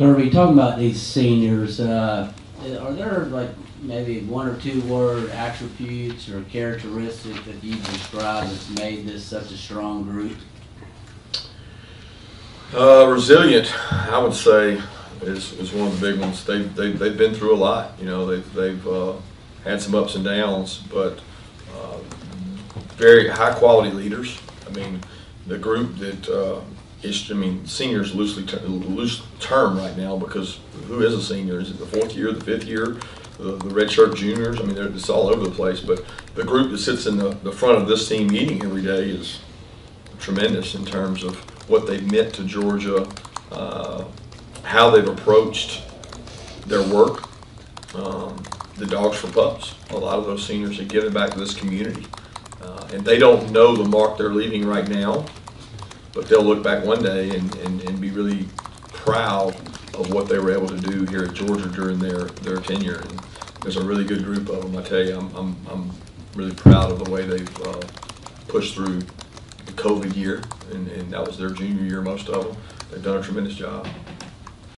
Kirby, talking about these seniors, uh, are there like maybe one or two word attributes or characteristics that you describe that's made this such a strong group? Uh, resilient, I would say, is, is one of the big ones. They've, they've, they've been through a lot, you know, they've, they've, uh, had some ups and downs, but, uh, very high-quality leaders. I mean, the group that, uh, is, I mean, seniors loosely, ter- loose term right now, because who is a senior? Is it the fourth year, the fifth year, the, the red shirt juniors? I mean, it's all over the place, but the group that sits in the, the front of this team meeting every day is, tremendous in terms of what they've meant to Georgia, uh, how they've approached their work. Um, the Dogs for Pups, a lot of those seniors have given back to this community. Uh, and they don't know the mark they're leaving right now, but they'll look back one day and, and, and be really proud of what they were able to do here at Georgia during their, their tenure. And there's a really good group of them, I tell you, I'm, I'm, I'm really proud of the way they've, uh, pushed through the COVID year, and, and that was their junior year, most of them. They've done a tremendous job.